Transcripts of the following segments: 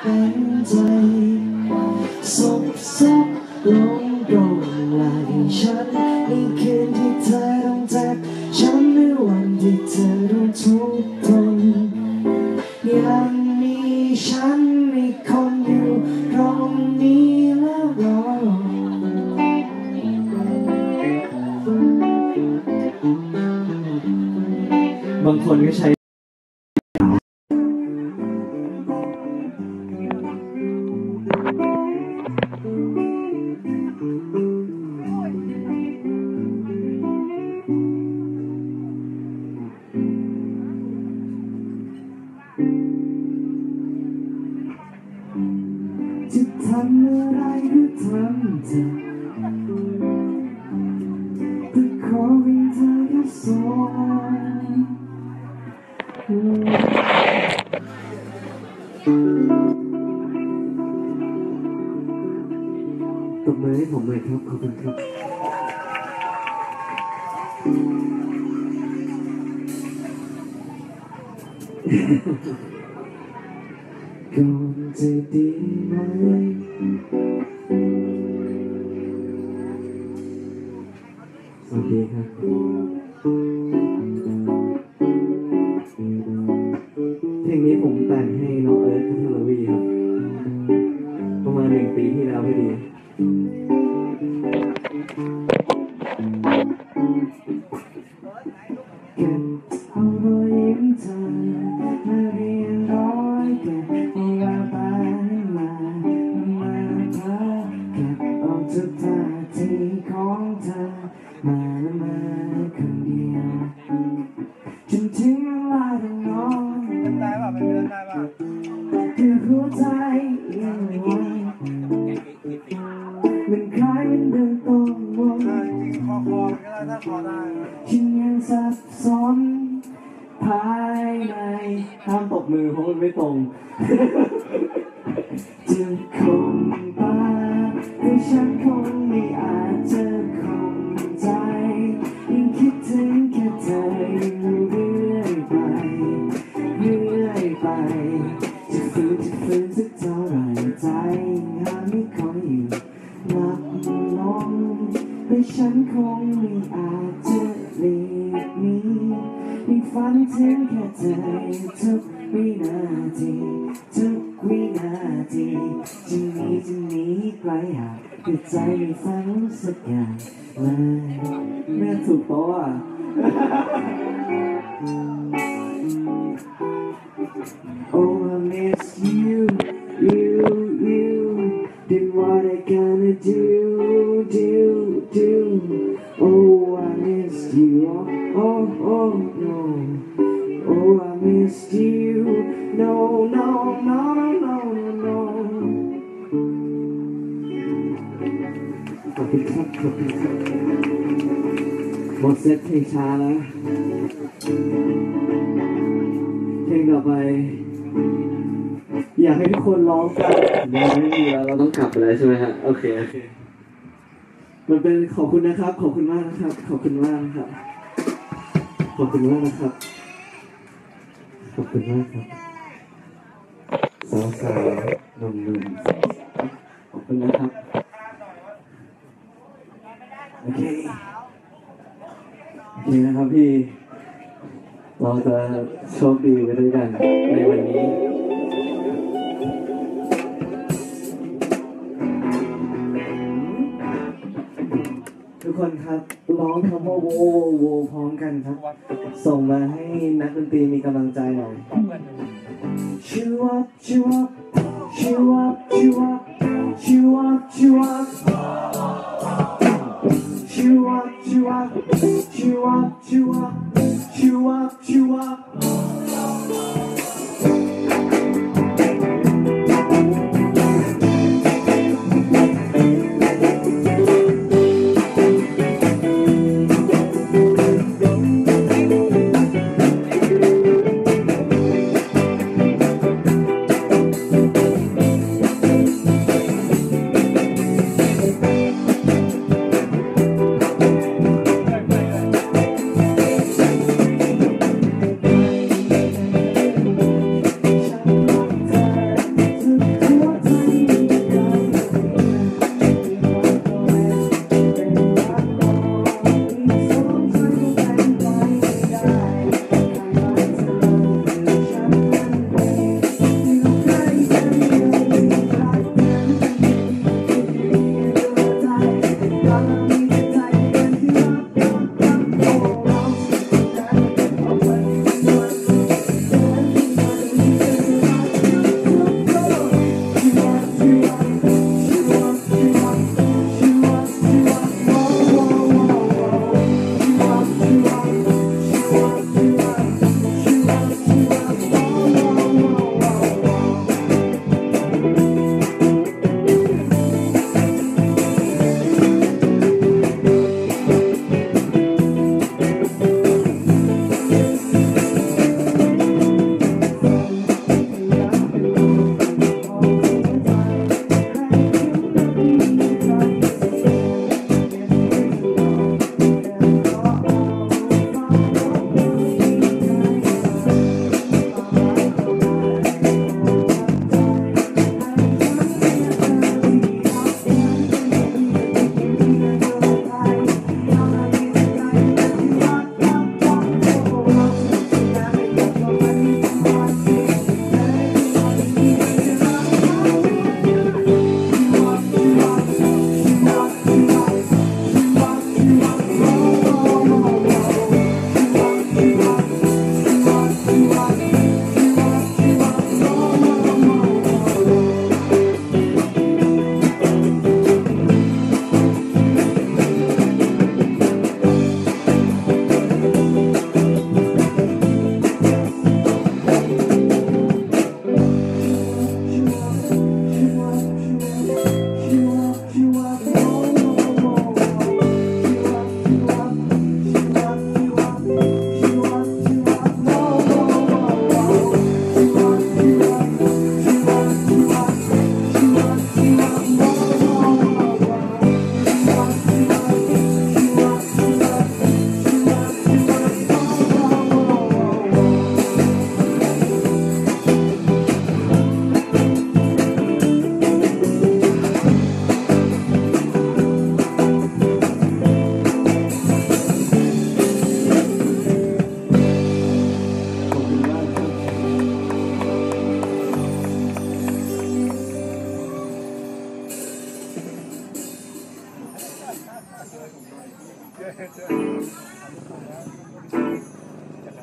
เป็นใจสบซบลงตรงไหลฉัน จะทำอะไรก็ทำเถอะแต่ขอเพีย ปีที่แล้วพอดี ฉันคงไม่อาจจะคงใจ ยังคิดถึงแค่เธอ แม่ถูกโต๊ะอ่ะ Oh, I miss you, you, you. Then what I gonna do, do, do? Oh, I miss you. Oh, oh, oh no. หมดเซตเพลงช้าแล้วเพลงต่อไป อยากให้ทุกคนร้องกันยังไม่มีแล้วเราต้องกลับไปแล้วใช่ไหมฮะโอเคโอเคมันเป็นขอบคุณนะครับ ขอบคุณมากนะครับ ขอบคุณมากนะครับ ขอบคุณมากนะครับ ขอบคุณมากครับสาวสาวหนุ่มหนุ่มขอบคุณนะครับโอเค โอเคนะครับพี่เราจะโชคดีไปด้วยกันในวันนี้ ทุกคนครับร้องคำว่าโวโวโวพร้อมกันครับ ส่งมาให้นักดนตรีมีกำลังใจหน่อย Chew up, chew up, chew up, chew up, chew up, chew up. Chew up, chew up, Chew up, chew up, chew up, chew up.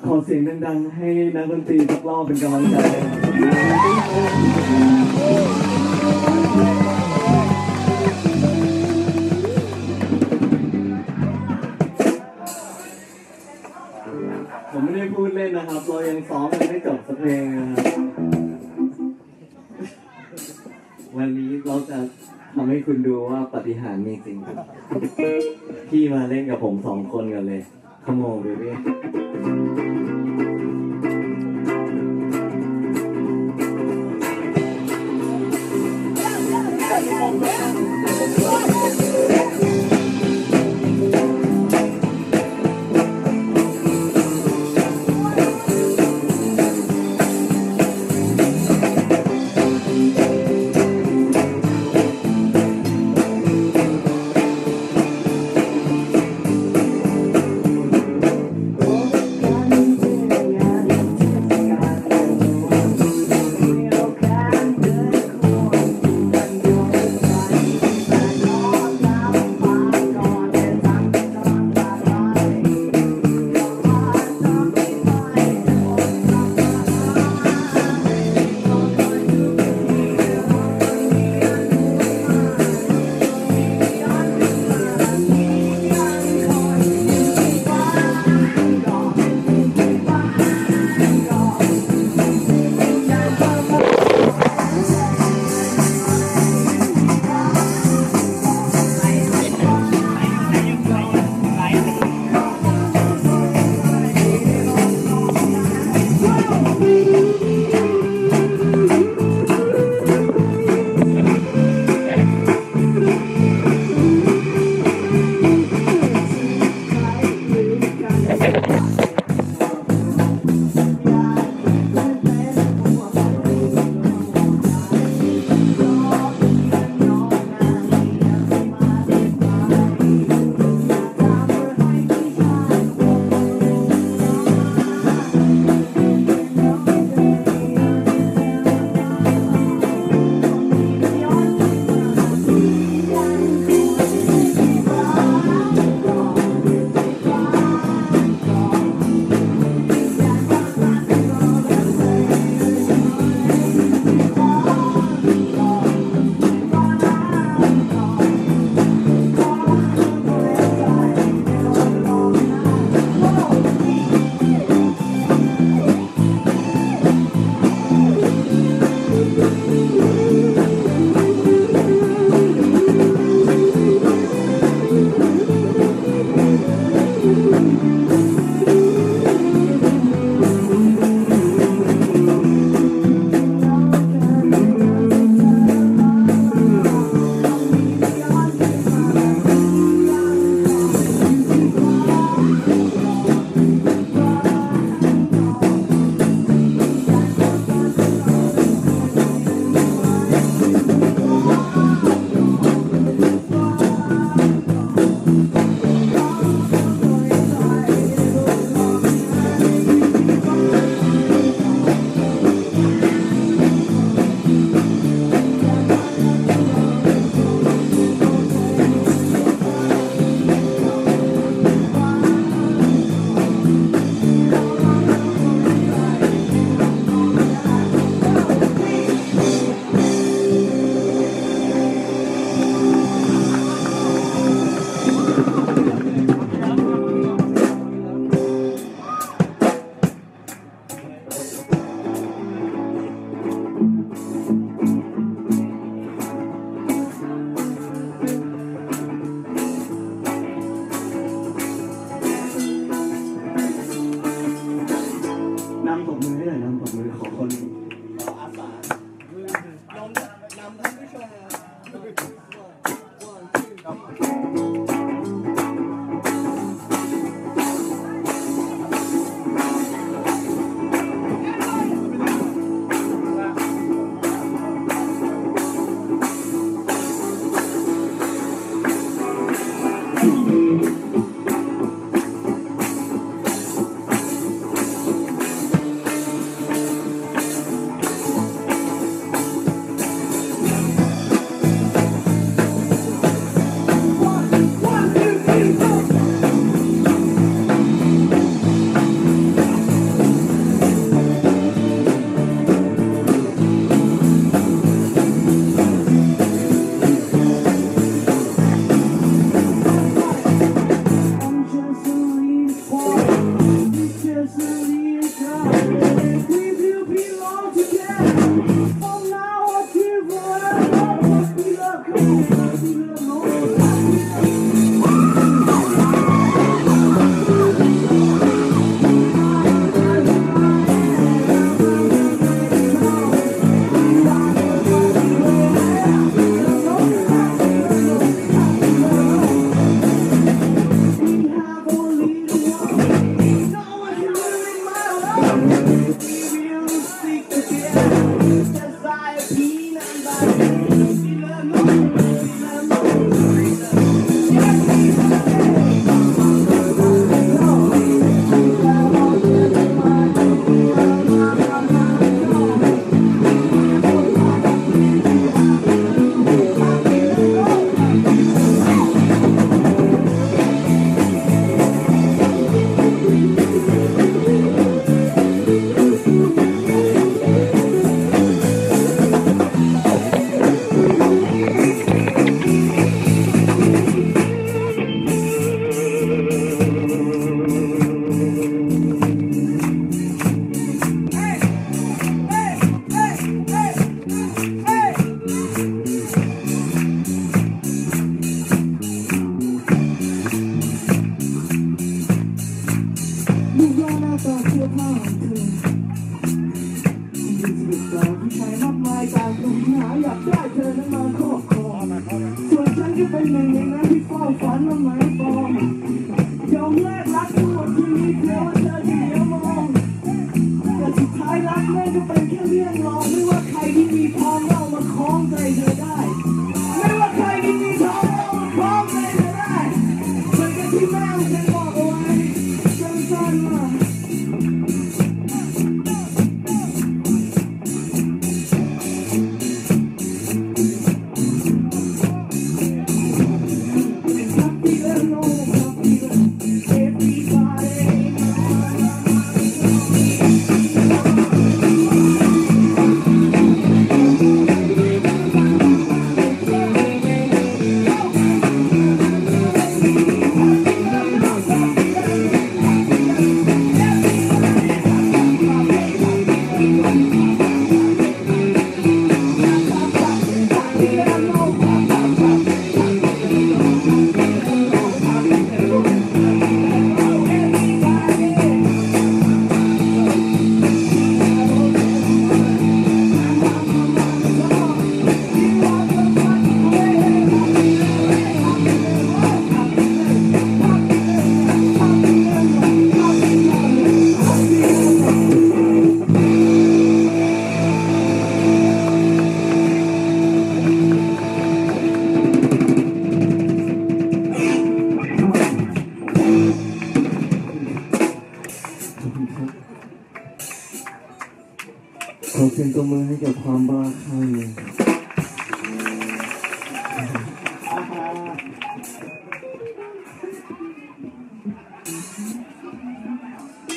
ขอเสียงดังๆ ให้นักดนตรีสักรอบเป็นกำลังใจผมไม่ได้พูดเล่นนะครับ เรายังซ้อมกันไม่จบสักเพลงวันนี้เราจะทำให้คุณดูว่าปฏิหารมีจริงครับ สองคนกันเลย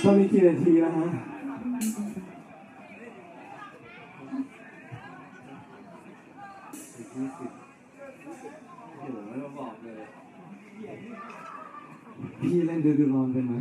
ตอนนี้กี่นาทีแล้วฮะยี่สิไม่มาบอกเลย พี่เล่นดื้อๆรอนเป็นไหม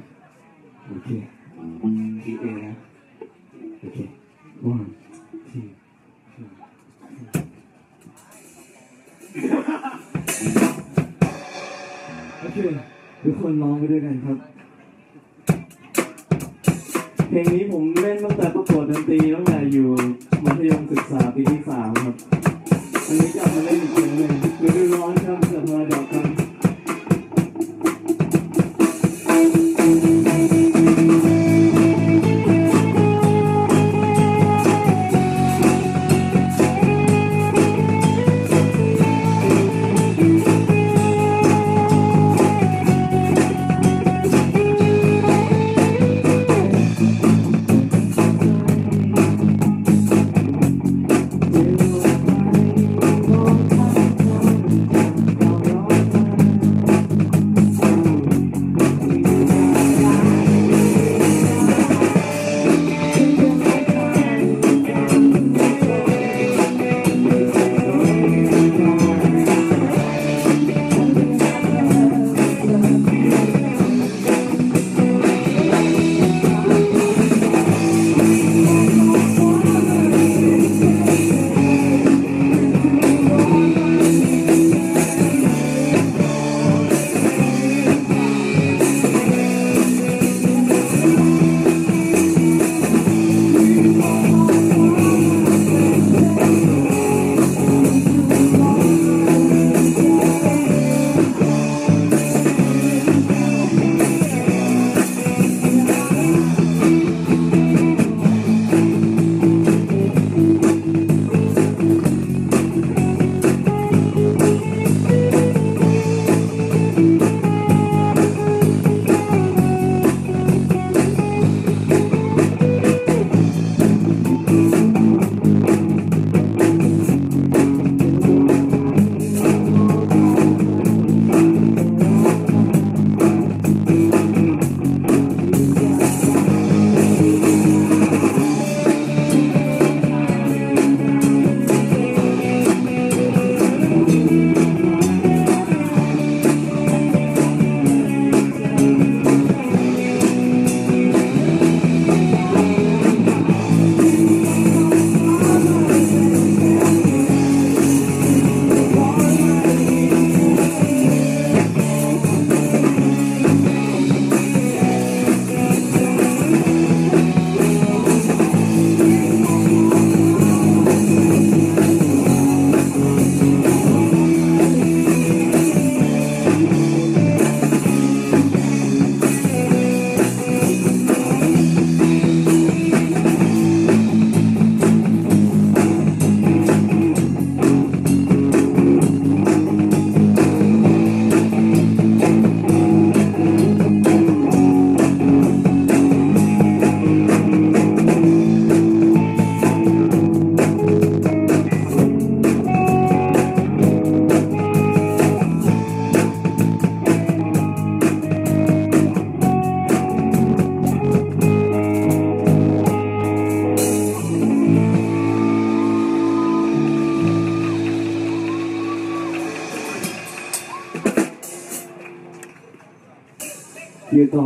อยู่ต่อ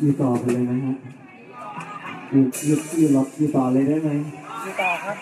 อยู่ต่อไปเลยนะฮะอยู่อยู่อยู่รออยู่ต่อเลยได้ไหมมีต่อครับ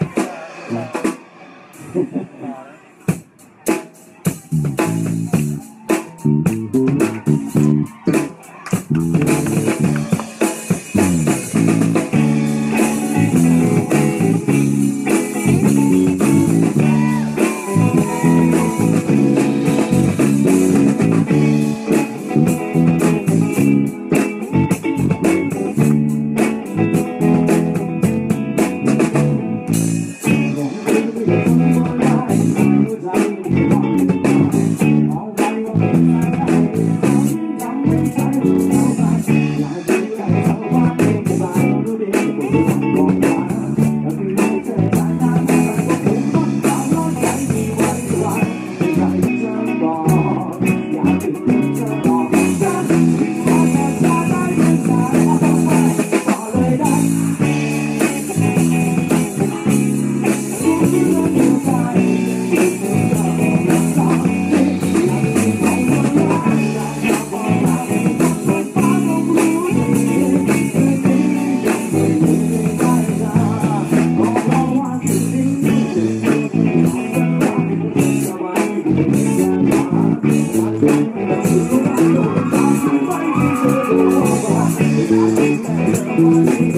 นะ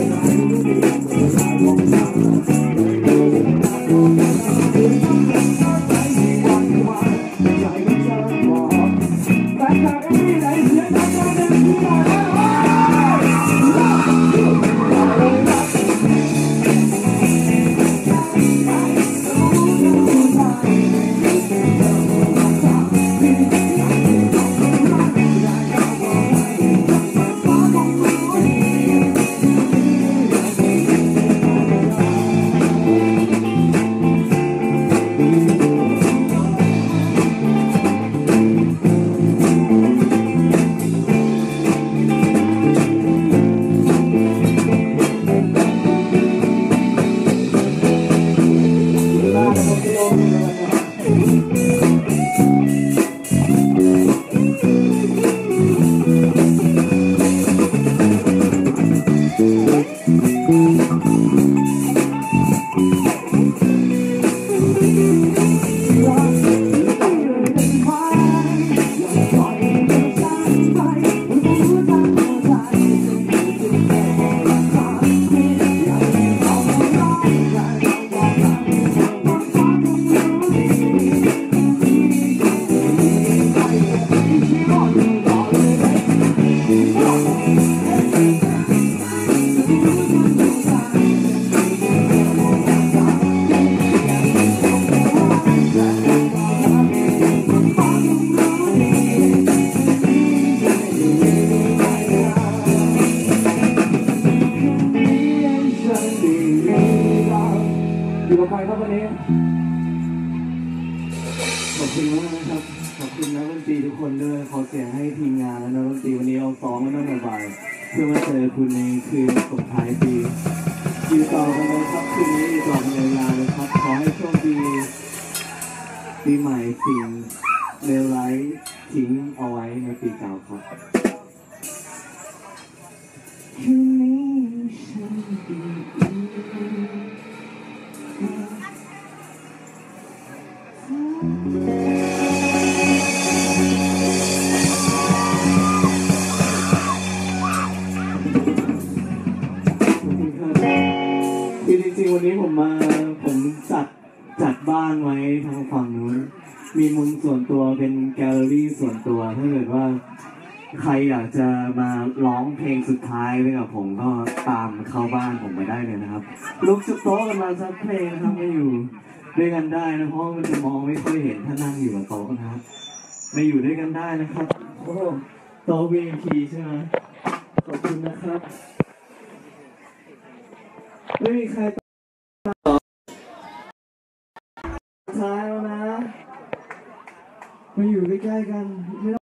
ต่ ใครอยากจะมาร้องเพลงสุดท้ายไปกับผมก็ตามเข้าบ้านผมไปได้เลยนะครับ ลุกชุบโต๊ะกันมาสักเพลงนะครับไม่อยู่ด้วยกันได้นะเพราะมันจะมองไม่ค่อยเห็นถ้านั่งอยู่กับโต๊ะนะครับไม่อยู่ด้วยกันได้นะครับโอ้โต๊ะ VIP ใช่ไหมขอบคุณนะครับไม่มีใครต่อท้ายแล้วนะมาอยู่ใกล้ๆกันไม่